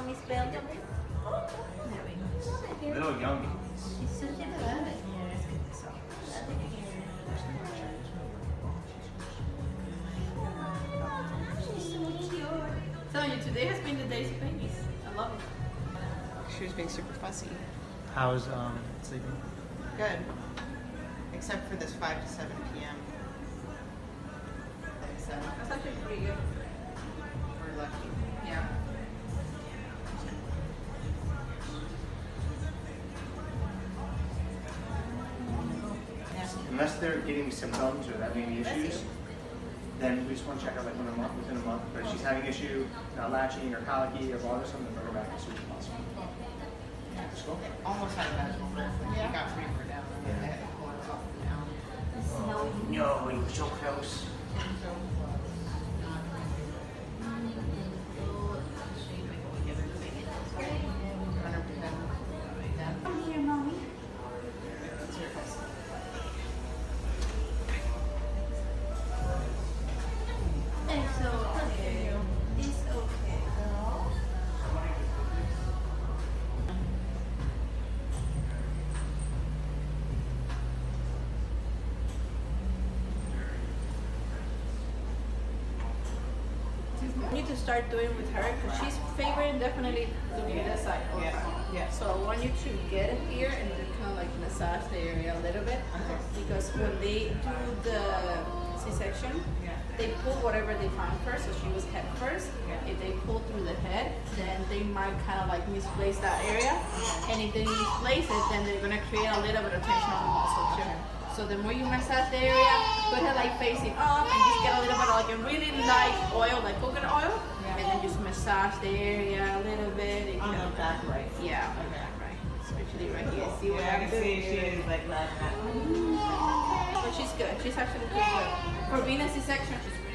mommy's belly. There we. Little young. She's such a baby. Yeah, let's get this off. She's so cute. telling you, today has been the days of babies. I love it. She was being super fussy. How's um sleeping? Good. Except for this 5 to 7 p.m. That's, Unless they're getting symptoms or having any issues, then we just want to check out like within a month, within a month. But if she's having issue, not latching or colicky or bothersome, then bring her back as soon as possible. Let's go. Almost had a vaginal birth when she got reefer down. and they had to pull her off now. No, you were so close. Start doing with her because she's favoring definitely doing this side Yeah, yeah. So I want you to get it here and then kind of like massage the area a little bit okay. because when they do the C-section, Yeah. they pull whatever they find first. So she was head first. Yeah. If they pull through the head, then they might kind of like misplace that area. Uh-huh. And if they misplace it, then they're gonna create a little bit of tension on the muscle too. So the more you massage the area, put her like facing up and like a really light oil, like coconut oil, and then just massage the area a little bit. And, On the back right. yeah, on the back, right. Especially right here. See what Yeah, I can see she is like laughing But she's good. She's actually good. For Venus C-section, she's good.